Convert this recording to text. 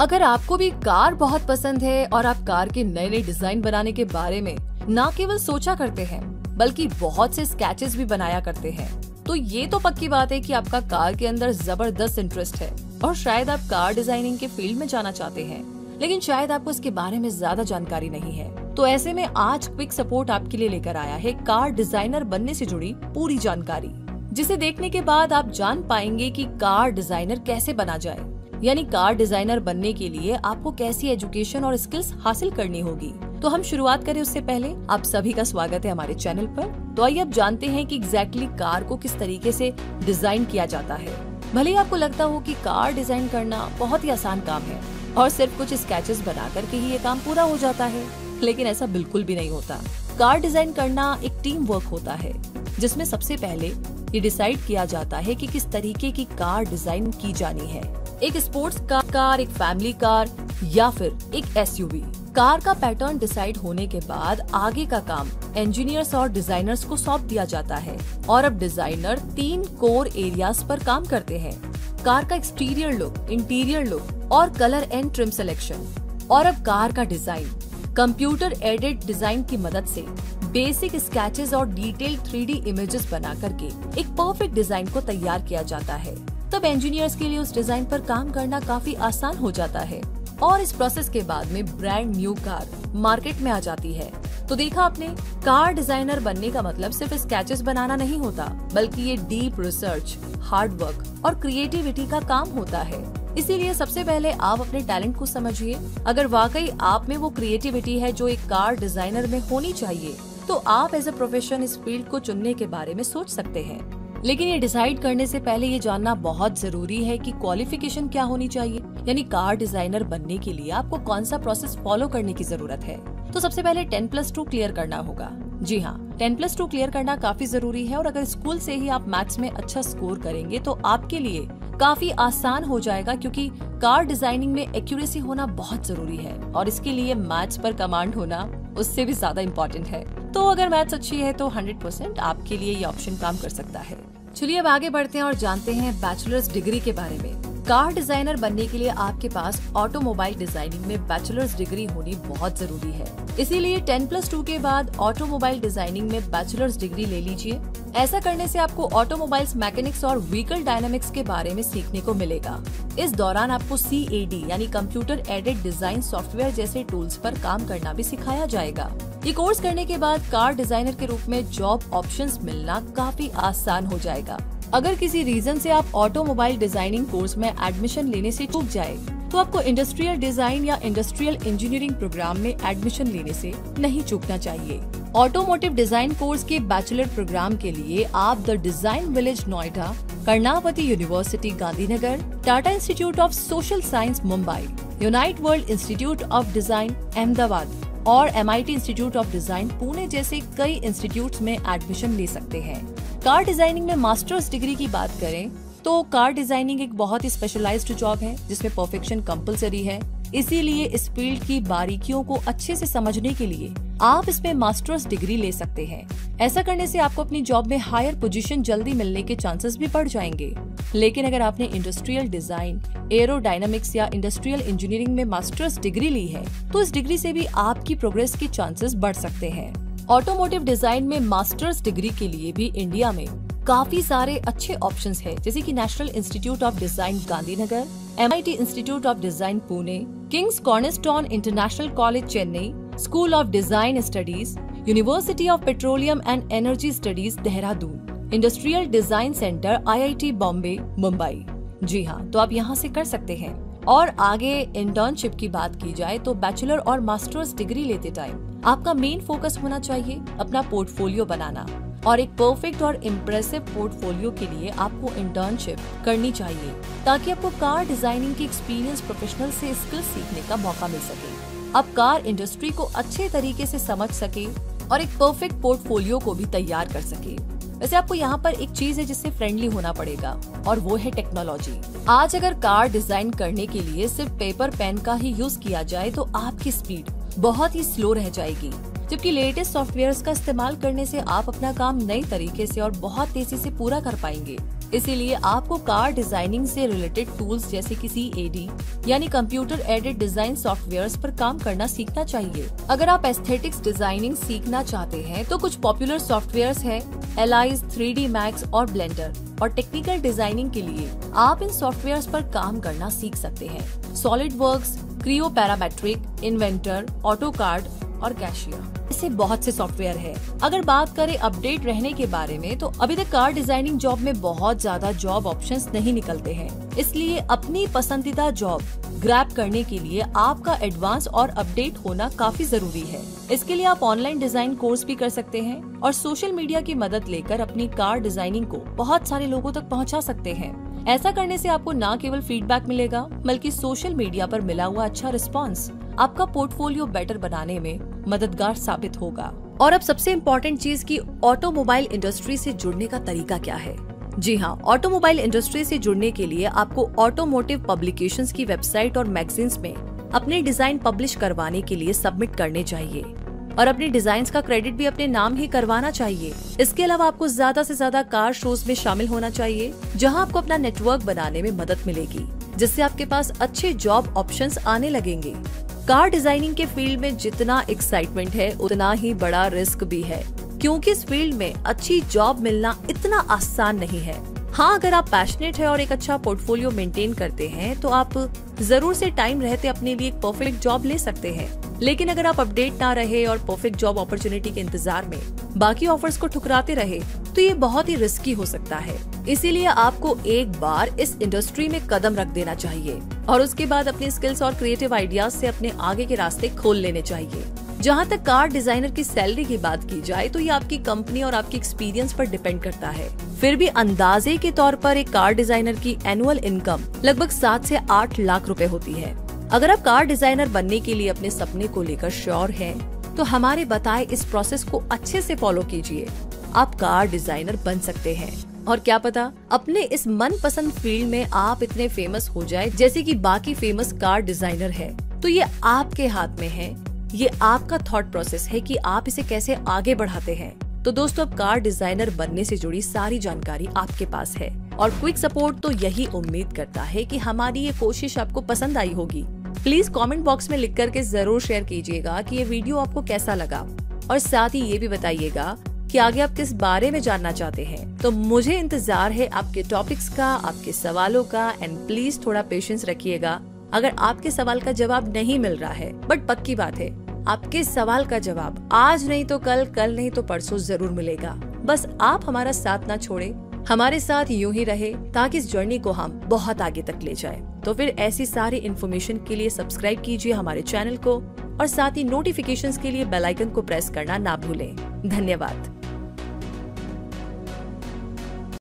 अगर आपको भी कार बहुत पसंद है और आप कार के नए नए डिज़ाइन बनाने के बारे में न केवल सोचा करते हैं, बल्कि बहुत से स्केचेस भी बनाया करते हैं तो ये तो पक्की बात है कि आपका कार के अंदर ज़बरदस्त इंटरेस्ट है और शायद आप कार डिज़ाइनिंग के फ़ील्ड में जाना चाहते हैं, लेकिन शायद आपको इसके बारे में ज़्यादा जानकारी नहीं है। तो ऐसे में आज क्विक सपोर्ट आपके लिए लेकर आया है कार डिज़ाइनर बनने से जुड़ी पूरी जानकारी, जिसे देखने के बाद आप जान पाएँगे कि कार डिज़ाइनर कैसे बना जाए। यानी कार डिज़ाइनर बनने के लिए आपको कैसी एजुकेशन और स्किल्स हासिल करनी होगी? तो हम शुरुआत करें उससे पहले। आप सभी का स्वागत है हमारे चैनल पर। तो आइए अब जानते हैं कि एग्जैक्टली exactly कार को किस तरीके से डिज़ाइन किया जाता है। भले ही आपको लगता हो कि कार डिज़ाइन करना बहुत ही आसान काम है और सिर्फ़ कुछ स्केचेस बना करके ही ये काम पूरा हो जाता है, लेकिन ऐसा बिल्कुल भी नहीं होता। कार डिज़ाइन करना एक टीम वर्क होता है, जिसमें सबसे पहले ये डिसाइड किया जाता है कि किस तरीके की कार डिज़ाइन की जानी है। एक स्पोर्ट्स कार कार एक फैमिली कार या फिर एक एसयूवी कार का पैटर्न डिसाइड होने के बाद आगे का काम इंजीनियर्स और डिजाइनर्स को सौंप दिया जाता है और अब डिज़ाइनर तीन कोर एरियाज़ पर काम करते हैं। कार का एक्सटीरियर लुक इंटीरियर लुक और कलर एंड ट्रिम सिलेक्शन और अब कार का डिज़ाइन कंप्यूटर एडिट डिज़ाइन की मदद से बेसिक स्केचेस और डिटेल थ्री इमेजेस बना करके एक परफेक्ट डिज़ाइन को तैयार किया जाता है। तब इंजीनियर्स के लिए उस डिज़ाइन पर काम करना काफ़ी आसान हो जाता है। और इस प्रोसेस के बाद में ब्रांड न्यू कार मार्केट में आ जाती है। तो देखा आपने कार डिज़ाइनर बनने का मतलब सिर्फ़ स्केचेस बनाना नहीं होता, बल्कि ये डीप रिसर्च हार्ड वर्क और क्रिएटिविटी का काम होता है। इसीलिए सबसे पहले आप अपने टैलेंट को समझिए। अगर वाकई आप में वो क्रिएटिविटी है जो एक कार डिज़ाइनर में होनी चाहिए तो आप एज अ प्रोफेशन इस फ़ील्ड को चुनने के बारे में सोच सकते हैं। लेकिन ये डिसाइड करने से पहले ये जानना बहुत ज़रूरी है कि क्वालिफिकेशन क्या होनी चाहिए। यानी कार डिज़ाइनर बनने के लिए आपको कौन सा प्रोसेस फॉलो करने की ज़रूरत है। तो सबसे पहले टेन प्लस टू क्लियर करना होगा। जी हाँ टेन प्लस टू क्लियर करना काफ़ी ज़रूरी है और अगर स्कूल से ही आप मैथ्स में अच्छा स्कोर करेंगे तो आपके लिए काफ़ी आसान हो जाएगा क्योंकि कार डिज़ाइनिंग में एक्यूरेसी होना बहुत ज़रूरी है। और इसके लिए मैथ्स पर कमांड होना उससे भी ज़्यादा इम्पोर्टेंट है। तो अगर मैथ्स अच्छी है तो 100 परसेंट आपके लिए ये ऑप्शन काम कर सकता है। चलिए अब आगे बढ़ते हैं और जानते हैं बैचलर्स डिग्री के बारे में। कार डिज़ाइनर बनने के लिए आपके पास ऑटोमोबाइल डिज़ाइनिंग में बैचलर्स डिग्री होनी बहुत ज़रूरी है। इसीलिए टेन प्लस टू के बाद ऑटोमोबाइल डिज़ाइनिंग में बैचलर्स डिग्री ले लीजिए। ऐसा करने से आपको ऑटोमोबाइल्स, मैकेनिक्स और व्हीकल डायनामिक्स के बारे में सीखने को मिलेगा। इस दौरान आपको सीएडी यानी कंप्यूटर एडेड डिज़ाइन सॉफ्टवेयर जैसे टूल्स पर काम करना भी सिखाया जाएगा। ये कोर्स करने के बाद कार डिज़ाइनर के रूप में जॉब ऑप्शंस मिलना काफ़ी आसान हो जाएगा। अगर किसी रीजन से आप ऑटोमोबाइल डिज़ाइनिंग कोर्स में एडमिशन लेने से चूक जाए तो आपको इंडस्ट्रियल डिज़ाइन या इंडस्ट्रियल इंजीनियरिंग प्रोग्राम में एडमिशन लेने से नहीं चूकना चाहिए। ऑटोमोटिव डिज़ाइन कोर्स के बैचलर प्रोग्राम के लिए आप the design village Noida Karnavati university Gandhinagar Tata institute of social science Mumbai united world institute of design Ahmedabad और MIT institute of design Pune जैसे कई इंस्टीट्यूट में एडमिशन ले सकते हैं। कार डिज़ाइनिंग में मास्टर्स डिग्री की बात करें तो कार डिज़ाइनिंग एक बहुत ही स्पेशलाइज्ड जॉब है, जिसमें परफेक्शन कंपलसरी है। इसीलिए इस फ़ील्ड की बारीकियों को अच्छे से समझने के लिए आप इसमें मास्टर्स डिग्री ले सकते हैं। ऐसा करने से आपको अपनी जॉब में हायर पोजीशन जल्दी मिलने के चांसेस भी बढ़ जाएँगे। लेकिन अगर आपने इंडस्ट्रियल डिज़ाइन एरोडायनामिक्स या इंडस्ट्रियल इंजीनियरिंग में मास्टर्स डिग्री ली है तो इस डिग्री से भी आपकी प्रोग्रेस के चांसेस बढ़ सकते हैं। ऑटोमोटिव डिज़ाइन में मास्टर्स डिग्री के लिए भी इंडिया में काफ़ी सारे अच्छे ऑप्शन है, जैसे की national institute of design Gandhinagar MIT institute of design Pune kings cornerstone international college Chennai school of design studies university of petroleum and energy studies Dehradun industrial design centre IIT Bombay Mumbai जी हाँ तो आप यहाँ से कर सकते हैं। और आगे इंटर्नशिप की बात की जाए तो बैचलर और मास्टर्स डिग्री लेते टाइम आपका मेन फोकस होना चाहिए अपना पोर्टफोलियो बनाना और एक परफेक्ट और इम्प्रेसिव पोर्टफोलियो के लिए आपको इंटर्नशिप करनी चाहिए, ताकि आपको कार डिज़ाइनिंग की एक्सपीरियंस प्रोफेशनल से स्किल सीखने का मौका मिल सके। आप कार इंडस्ट्री को अच्छे तरीके से समझ सके और एक परफेक्ट पोर्टफोलियो को भी तैयार कर सके। वैसे आपको यहाँ पर एक चीज़ है जिससे फ्रेंडली होना पड़ेगा, और वो है टेक्नोलॉजी आज अगर कार डिज़ाइन करने के लिए सिर्फ़ पेपर पेन का ही यूज़ किया जाए तो आपकी स्पीड बहुत ही स्लो रह जाएगी। जबकि लेटेस्ट सॉफ्टवेयर का इस्तेमाल करने से आप अपना काम नए तरीके से और बहुत तेज़ी से पूरा कर पाएँगे। इसीलिए आपको कार डिज़ाइनिंग से रिलेटेड टूल्स जैसे किसी एडी यानी कंप्यूटर एडेड डिज़ाइन सॉफ्टवेयर पर काम करना सीखना चाहिए। अगर आप एस्थेटिक्स डिज़ाइनिंग सीखना चाहते हैं तो कुछ पॉपुलर सॉफ्टवेयर है एलाइज थ्री डी मैक्स और ब्लेंडर और टेक्निकल डिज़ाइनिंग के लिए आप इन सॉफ्टवेयर पर काम करना सीख सकते हैं। Solid work Creo parametric inventor AutoCAD और कैशियर ऐसे बहुत से सॉफ्टवेयर है। अगर बात करें अपडेट रहने के बारे में तो अभी तक कार डिज़ाइनिंग जॉब में बहुत ज़्यादा जॉब ऑप्शंस नहीं निकलते हैं। इसलिए अपनी पसंदीदा जॉब ग्रैप करने के लिए आपका एडवांस और अपडेट होना काफ़ी ज़रूरी है। इसके लिए आप ऑनलाइन डिज़ाइन कोर्स भी कर सकते हैं और सोशल मीडिया की मदद लेकर अपनी कार डिज़ाइनिंग को बहुत सारे लोगों तक पहुँचा सकते हैं। ऐसा करने से आपको न केवल फीडबैक मिलेगा, बल्कि सोशल मीडिया पर मिला हुआ अच्छा रिस्पॉन्स आपका पोर्टफोलियो बेटर बनाने में मददगार साबित होगा। और अब सबसे इम्पोर्टेंट चीज़ की ऑटोमोबाइल इंडस्ट्री से जुड़ने का तरीका क्या है? जी हाँ ऑटोमोबाइल इंडस्ट्री से जुड़ने के लिए आपको ऑटोमोटिव पब्लिकेशंस की वेबसाइट और मैगजीन्स में अपने डिज़ाइन पब्लिश करवाने के लिए सबमिट करने चाहिए। और अपने डिज़ाइन का क्रेडिट भी अपने नाम ही करवाना चाहिए। इसके अलावा आपको ज़्यादा से ज़्यादा कार शोज़ में शामिल होना चाहिए, जहाँ आपको अपना नेटवर्क बनाने में मदद मिलेगी, जिससे आपके पास अच्छे जॉब ऑप्शंस आने लगेंगे। कार डिज़ाइनिंग के फ़ील्ड में जितना एक्साइटमेंट है, उतना ही बड़ा रिस्क भी है। क्योंकि इस फ़ील्ड में अच्छी जॉब मिलना इतना आसान नहीं है। हाँ अगर आप पैशनेट है और एक अच्छा पोर्टफोलियो मेंटेन करते हैं तो आप ज़रूर से टाइम रहते अपने लिए एक परफेक्ट जॉब ले सकते हैं। लेकिन अगर आप अपडेट ना रहे और परफेक्ट जॉब अपॉर्चुनिटी के इंतज़ार में बाकी ऑफर्स को ठुकराते रहे तो ये बहुत ही रिस्की हो सकता है। इसीलिए आपको एक बार इस इंडस्ट्री में कदम रख देना चाहिए और उसके बाद अपने स्किल्स और क्रिएटिव आइडियाज़ से अपने आगे के रास्ते खोल लेने चाहिए। जहाँ तक कार डिज़ाइनर की सैलरी की बात की जाए तो ये आपकी कंपनी और आपकी एक्सपीरियंस पर डिपेंड करता है। फिर भी अंदाजे के तौर पर एक कार डिज़ाइनर की एनुअल इनकम लगभग सात से आठ लाख रुपए होती है। अगर आप कार डिज़ाइनर बनने के लिए अपने सपने को लेकर श्योर हैं, तो हमारे बताए इस प्रोसेस को अच्छे से फॉलो कीजिए। आप कार डिज़ाइनर बन सकते हैं। और क्या पता अपने इस मन पसंद फ़ील्ड में आप इतने फ़ेमस हो जाए जैसे कि बाकी फ़ेमस कार डिज़ाइनर है। तो ये आपके हाथ में है। ये आपका थॉट प्रोसेस है कि आप इसे कैसे आगे बढ़ाते हैं। तो दोस्तों अब कार डिज़ाइनर बनने से जुड़ी सारी जानकारी आपके पास है। और क्विक सपोर्ट तो यही उम्मीद करता है कि हमारी ये कोशिश आपको पसंद आई होगी। प्लीज़ कमेंट बॉक्स में लिख करके ज़रूर शेयर कीजिएगा कि ये वीडियो आपको कैसा लगा। और साथ ही ये भी बताइएगा कि आगे आप किस बारे में जानना चाहते हैं। तो मुझे इंतज़ार है आपके टॉपिक्स का, आपके सवालों का एंड प्लीज़ थोड़ा पेशेंस रखिएगा। अगर आपके सवाल का जवाब नहीं मिल रहा है बट पक्की बात है, आपके सवाल का जवाब आज नहीं तो कल कल नहीं तो परसों ज़रूर मिलेगा। बस आप हमारा साथ ना छोड़े। हमारे साथ यूँ ही रहे ताकि इस जर्नी को हम बहुत आगे तक ले जाए। तो फिर ऐसी सारी इन्फॉर्मेशन के लिए सब्सक्राइब कीजिए हमारे चैनल को और साथ ही नोटिफिकेशन के लिए बेलाइकन को प्रेस करना ना भूले। धन्यवाद।